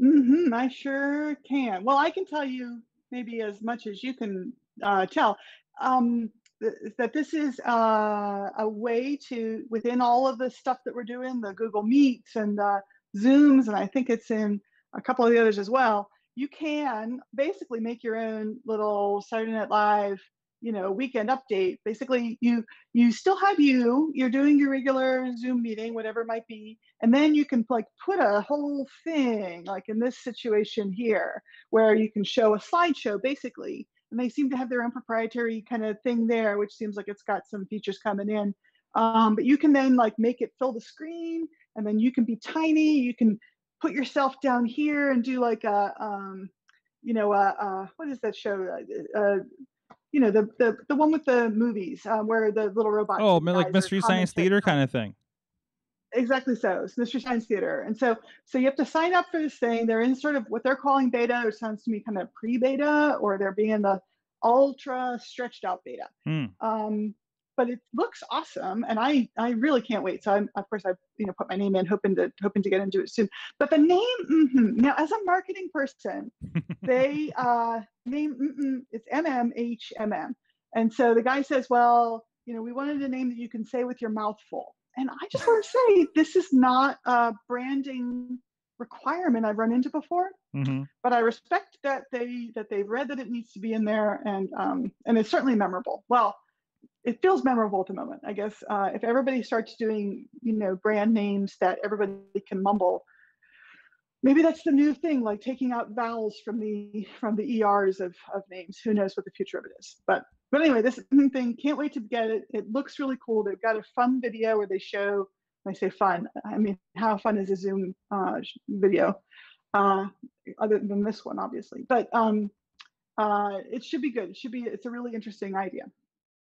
Mhm, I sure can. Well, I can tell you maybe as much as you can, uh, tell, um, th that this is, uh, a way to within all of the stuff that we're doing, the Google Meets and the Zooms, and I think it's in a couple of the others as well, you can basically make your own little Saturday Night Live, you know, weekend update. Basically, you you still have you, you're doing your regular Zoom meeting, whatever it might be, and then you can, like, put a whole thing, like in this situation here, where you can show a slideshow, basically, and they seem to have their own proprietary kinda thing there, which seems like it's got some features coming in. Um, but you can then, like, make it fill the screen, and then you can be tiny, you can put yourself down here and do like a, um, you know, uh, uh, what is that show? Uh, uh, you know, the, the the one with the movies uh, where the little robot Oh, like Mystery Science Theater kinda thing. Exactly so, it's Mystery Science Theater, and so so you have to sign up for this thing, they're in sort of what they're calling beta, or sounds to me kind of pre-beta, or they're being the ultra stretched out beta. Hmm. Um, but it looks awesome, and I I really can't wait. So I'm of course, I, you know, put my name in hoping to hoping to get into it soon. But the name, mhm, now as a marketing person, they, uh, name, mm-mm, it's MMHMM. And so the guy says, "Well, you know, we wanted a name that you can say with your mouth full." And I just wanna say this is not a branding requirement I've run into before, Mhm. but I respect that they that they've read that it needs to be in there, and, um, and it's certainly memorable. Well, it feels memorable at the moment. I guess, uh, if everybody starts doing, you know, brand names that everybody can mumble, maybe that's the new thing, like taking out vowels from the from the ERs of of names. Who knows what the future of it is. But but anyway, this thing, can't wait to get it. It looks really cool. They've got a fun video where they show I say fun, I mean, how fun is a Zoom, uh, video, uh, other than this one, obviously. But, um, uh, it should be good. It should be it's a really interesting idea.